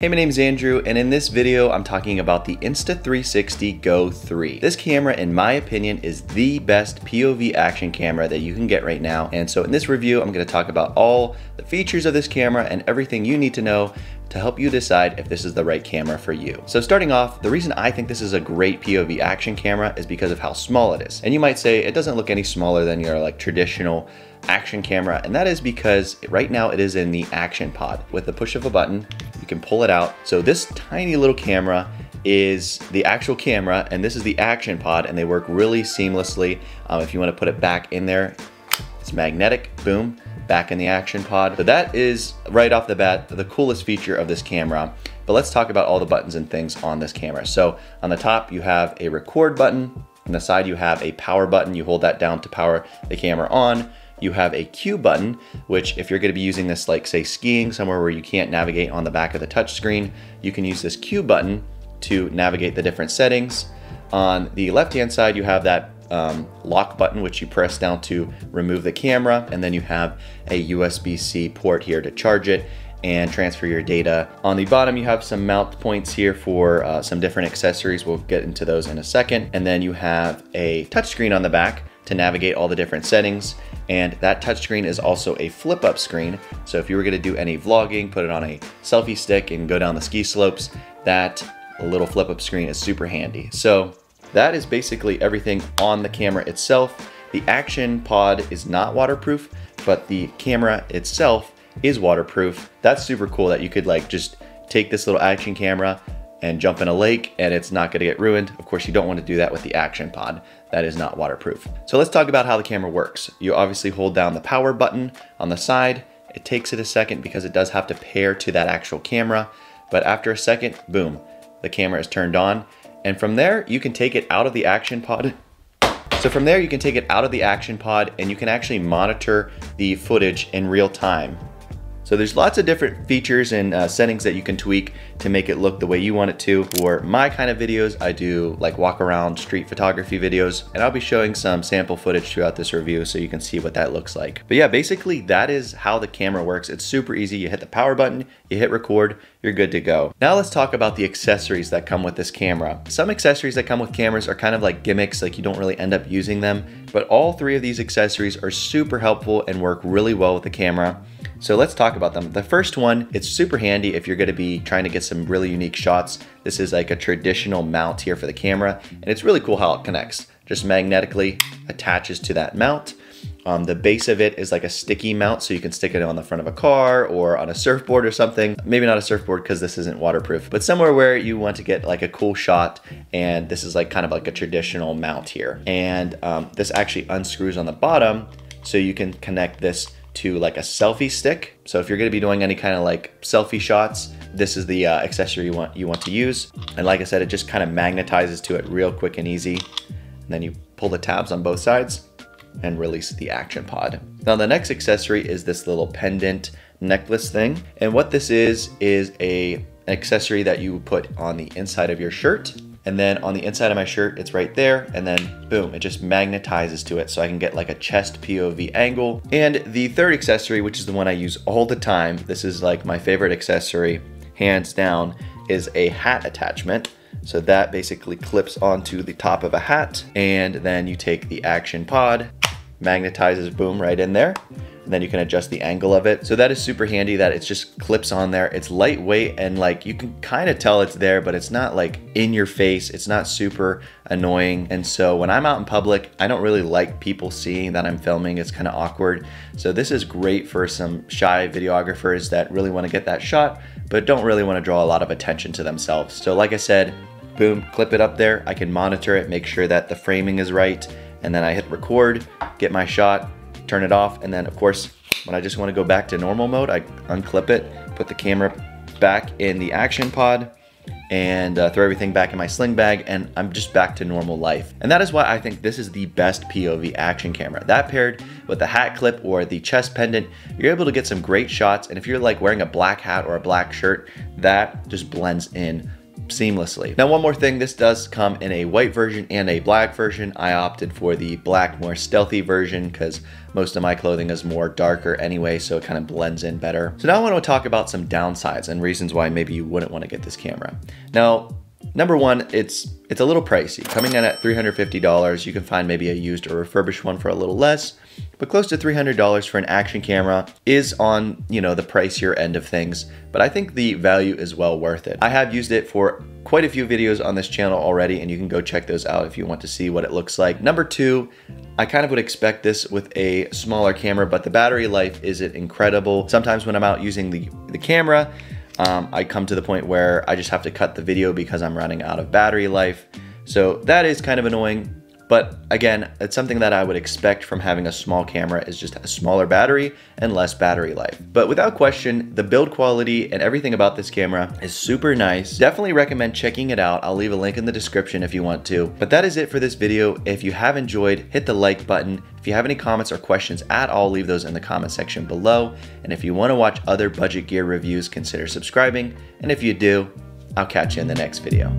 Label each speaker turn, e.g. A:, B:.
A: Hey, my name is Andrew, and in this video, I'm talking about the Insta360 Go 3. This camera, in my opinion, is the best POV action camera that you can get right now. And so in this review, I'm gonna talk about all the features of this camera and everything you need to know to help you decide if this is the right camera for you. So starting off, the reason I think this is a great POV action camera is because of how small it is. And you might say it doesn't look any smaller than your like traditional action camera, and that is because right now it is in the action pod. With the push of a button, you can pull it out. So this tiny little camera is the actual camera and this is the action pod and they work really seamlessly. Um, if you wanna put it back in there, it's magnetic, boom, back in the action pod. So that is right off the bat, the coolest feature of this camera. But let's talk about all the buttons and things on this camera. So on the top, you have a record button. On the side, you have a power button. You hold that down to power the camera on you have a Q button, which if you're gonna be using this like say skiing somewhere where you can't navigate on the back of the touchscreen, you can use this Q button to navigate the different settings. On the left-hand side, you have that um, lock button, which you press down to remove the camera. And then you have a USB-C port here to charge it and transfer your data. On the bottom, you have some mount points here for uh, some different accessories. We'll get into those in a second. And then you have a touchscreen on the back to navigate all the different settings. And that touchscreen is also a flip up screen. So if you were gonna do any vlogging, put it on a selfie stick and go down the ski slopes, that little flip up screen is super handy. So that is basically everything on the camera itself. The action pod is not waterproof, but the camera itself is waterproof. That's super cool that you could like just take this little action camera, and jump in a lake and it's not gonna get ruined. Of course, you don't wanna do that with the action pod. That is not waterproof. So let's talk about how the camera works. You obviously hold down the power button on the side. It takes it a second because it does have to pair to that actual camera. But after a second, boom, the camera is turned on. And from there, you can take it out of the action pod so from there, you can take it out of the action pod and you can actually monitor the footage in real time. So there's lots of different features and uh, settings that you can tweak to make it look the way you want it to. For my kind of videos, I do like walk around street photography videos, and I'll be showing some sample footage throughout this review so you can see what that looks like. But yeah, basically that is how the camera works. It's super easy. You hit the power button, you hit record, you're good to go. Now let's talk about the accessories that come with this camera. Some accessories that come with cameras are kind of like gimmicks, like you don't really end up using them, but all three of these accessories are super helpful and work really well with the camera. So let's talk about them. The first one, it's super handy if you're gonna be trying to get some really unique shots. This is like a traditional mount here for the camera, and it's really cool how it connects. Just magnetically attaches to that mount. Um, the base of it is like a sticky mount, so you can stick it on the front of a car or on a surfboard or something. Maybe not a surfboard because this isn't waterproof, but somewhere where you want to get like a cool shot. And this is like kind of like a traditional mount here. And um, this actually unscrews on the bottom, so you can connect this to like a selfie stick. So if you're gonna be doing any kind of like selfie shots, this is the uh, accessory you want, you want to use. And like I said, it just kind of magnetizes to it real quick and easy. And then you pull the tabs on both sides and release the action pod. Now the next accessory is this little pendant necklace thing. And what this is, is a accessory that you put on the inside of your shirt and then on the inside of my shirt, it's right there. And then boom, it just magnetizes to it so I can get like a chest POV angle. And the third accessory, which is the one I use all the time, this is like my favorite accessory, hands down, is a hat attachment. So that basically clips onto the top of a hat. And then you take the action pod, magnetizes boom right in there and then you can adjust the angle of it. So that is super handy that it just clips on there. It's lightweight and like you can kind of tell it's there, but it's not like in your face. It's not super annoying. And so when I'm out in public, I don't really like people seeing that I'm filming. It's kind of awkward. So this is great for some shy videographers that really want to get that shot, but don't really want to draw a lot of attention to themselves. So like I said, boom, clip it up there. I can monitor it, make sure that the framing is right. And then I hit record, get my shot, turn it off, and then of course, when I just wanna go back to normal mode, I unclip it, put the camera back in the action pod, and uh, throw everything back in my sling bag and I'm just back to normal life. And that is why I think this is the best POV action camera. That paired with the hat clip or the chest pendant, you're able to get some great shots. And if you're like wearing a black hat or a black shirt, that just blends in seamlessly. Now one more thing, this does come in a white version and a black version. I opted for the black more stealthy version because most of my clothing is more darker anyway, so it kind of blends in better. So now I want to talk about some downsides and reasons why maybe you wouldn't want to get this camera. Now, Number one, it's it's a little pricey. Coming in at $350, you can find maybe a used or refurbished one for a little less, but close to $300 for an action camera is on, you know, the pricier end of things, but I think the value is well worth it. I have used it for quite a few videos on this channel already, and you can go check those out if you want to see what it looks like. Number two, I kind of would expect this with a smaller camera, but the battery life isn't incredible. Sometimes when I'm out using the, the camera, um, I come to the point where I just have to cut the video because I'm running out of battery life. So that is kind of annoying. But again, it's something that I would expect from having a small camera is just a smaller battery and less battery life. But without question, the build quality and everything about this camera is super nice. Definitely recommend checking it out. I'll leave a link in the description if you want to. But that is it for this video. If you have enjoyed, hit the like button. If you have any comments or questions at all, leave those in the comment section below. And if you want to watch other budget gear reviews, consider subscribing. And if you do, I'll catch you in the next video.